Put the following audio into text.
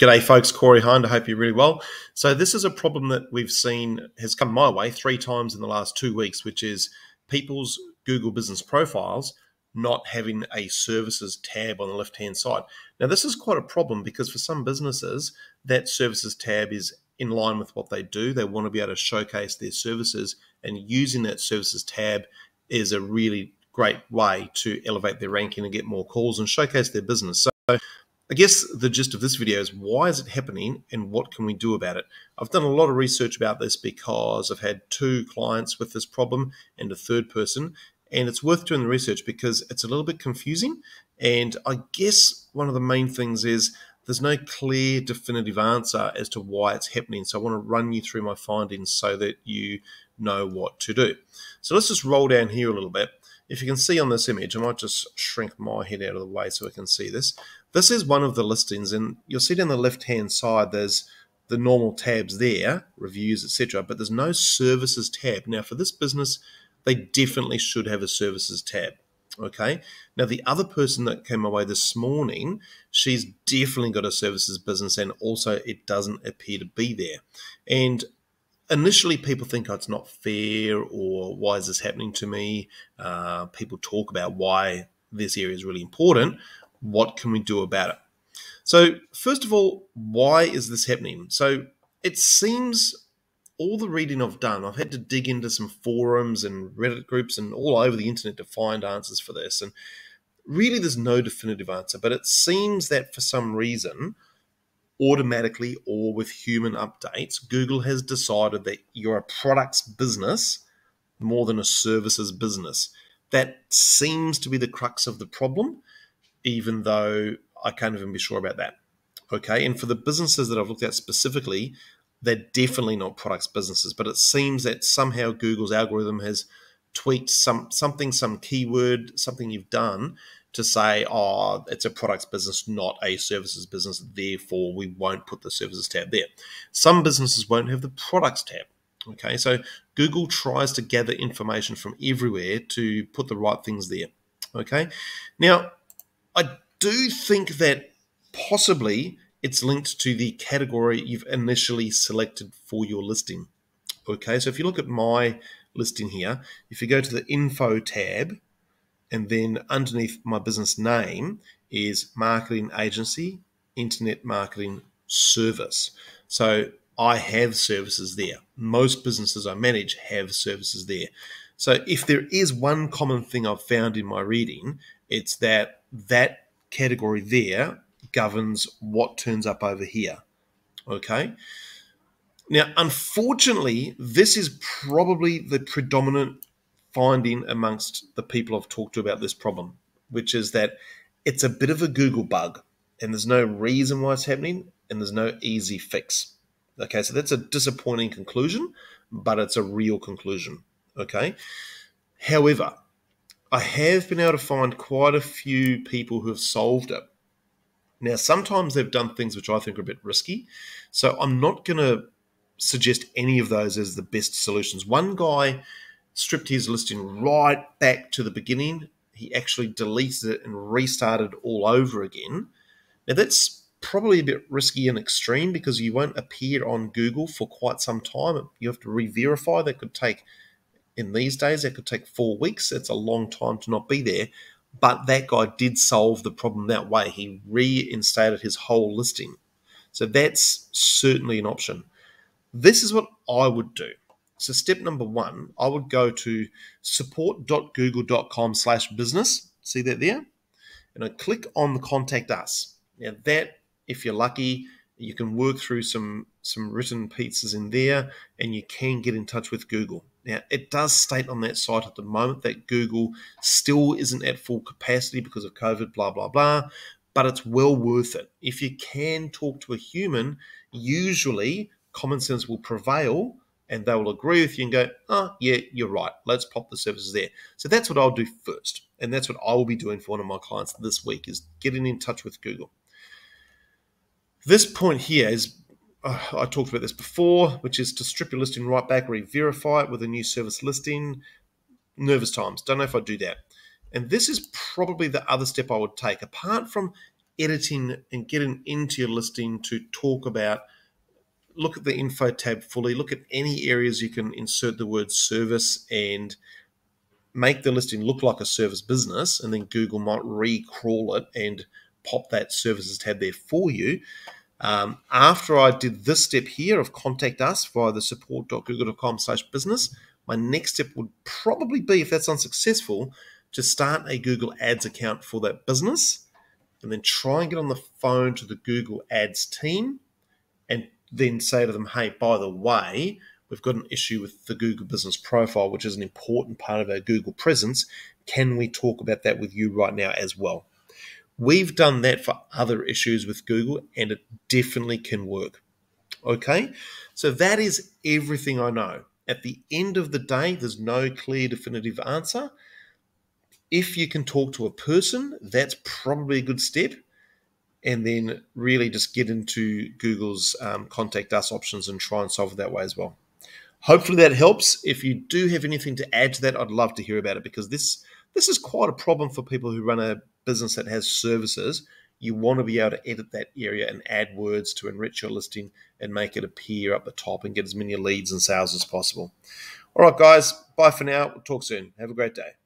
G'day, folks. Corey Hinde. I hope you're really well. So, this is a problem that we've seen has come my way three times in the last two weeks, which is people's Google business profiles not having a services tab on the left hand side. Now, this is quite a problem because for some businesses, that services tab is in line with what they do. They want to be able to showcase their services, and using that services tab is a really great way to elevate their ranking and get more calls and showcase their business. So, I guess the gist of this video is why is it happening and what can we do about it? I've done a lot of research about this because I've had two clients with this problem and a third person, and it's worth doing the research because it's a little bit confusing. And I guess one of the main things is there's no clear, definitive answer as to why it's happening. So I want to run you through my findings so that you know what to do. So let's just roll down here a little bit. If you can see on this image, I might just shrink my head out of the way so we can see this. This is one of the listings, and you'll see down the left-hand side, there's the normal tabs there, reviews, etc., but there's no services tab. Now, for this business, they definitely should have a services tab. Okay. Now, the other person that came away this morning, she's definitely got a services business, and also it doesn't appear to be there. And initially people think oh, it's not fair or why is this happening to me uh, people talk about why this area is really important what can we do about it? So first of all why is this happening? So it seems all the reading i've done i've had to dig into some forums and reddit groups and all over the internet to find answers for this and really there's no definitive answer but it seems that for some reason automatically or with human updates, Google has decided that you're a products business more than a services business. That seems to be the crux of the problem, even though I can't even be sure about that. Okay, and for the businesses that I've looked at specifically, they're definitely not products businesses, but it seems that somehow Google's algorithm has tweaked some something, some keyword, something you've done to say, oh, it's a products business, not a services business. Therefore, we won't put the services tab there. Some businesses won't have the products tab. Okay, so Google tries to gather information from everywhere to put the right things there. Okay, now I do think that possibly it's linked to the category you've initially selected for your listing. Okay, so if you look at my listing here, if you go to the info tab, and then underneath my business name is marketing agency, internet marketing service. So I have services there. Most businesses I manage have services there. So if there is one common thing I've found in my reading, it's that that category there governs what turns up over here. Okay. Now, unfortunately, this is probably the predominant finding amongst the people I've talked to about this problem, which is that it's a bit of a Google bug and there's no reason why it's happening and there's no easy fix. Okay, so that's a disappointing conclusion, but it's a real conclusion. Okay. However, I have been able to find quite a few people who have solved it. Now, sometimes they've done things which I think are a bit risky. So I'm not going to suggest any of those as the best solutions. One guy stripped his listing right back to the beginning. He actually deleted it and restarted all over again. Now, that's probably a bit risky and extreme because you won't appear on Google for quite some time. You have to re verify. That could take, in these days, it could take four weeks. It's a long time to not be there. But that guy did solve the problem that way. He reinstated his whole listing. So that's certainly an option. This is what I would do. So step number one, I would go to support.google.com slash business. See that there? And I click on the contact us. Now that, if you're lucky, you can work through some some written pieces in there and you can get in touch with Google. Now, it does state on that site at the moment that Google still isn't at full capacity because of COVID, blah, blah, blah, but it's well worth it. If you can talk to a human, usually common sense will prevail and they will agree with you and go, oh, yeah, you're right. Let's pop the services there. So that's what I'll do first. And that's what I will be doing for one of my clients this week is getting in touch with Google. This point here is, uh, I talked about this before, which is to strip your listing right back, re-verify it with a new service listing. Nervous times. Don't know if I'd do that. And this is probably the other step I would take. Apart from editing and getting into your listing to talk about look at the info tab fully, look at any areas you can insert the word service and make the listing look like a service business, and then Google might re-crawl it and pop that services tab there for you. Um, after I did this step here of contact us via the support.google.com slash business, my next step would probably be, if that's unsuccessful, to start a Google Ads account for that business and then try and get on the phone to the Google Ads team and then say to them, hey, by the way, we've got an issue with the Google Business Profile, which is an important part of our Google presence. Can we talk about that with you right now as well? We've done that for other issues with Google, and it definitely can work. Okay, so that is everything I know. At the end of the day, there's no clear, definitive answer. If you can talk to a person, that's probably a good step and then really just get into Google's um, contact us options and try and solve it that way as well. Hopefully that helps. If you do have anything to add to that, I'd love to hear about it because this this is quite a problem for people who run a business that has services. You want to be able to edit that area and add words to enrich your listing and make it appear up the top and get as many leads and sales as possible. All right, guys, bye for now. We'll talk soon. Have a great day.